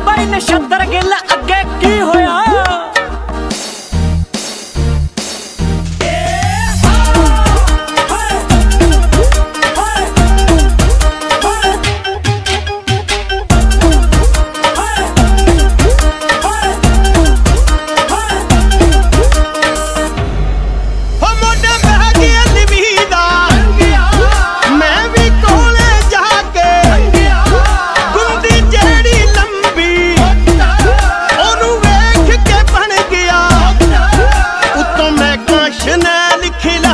ਬਾਈ ਨਛੱਤਰ ਗਿੱਲ ਅੱਗੇ ਕੀ ਹੋਇਆ? खिला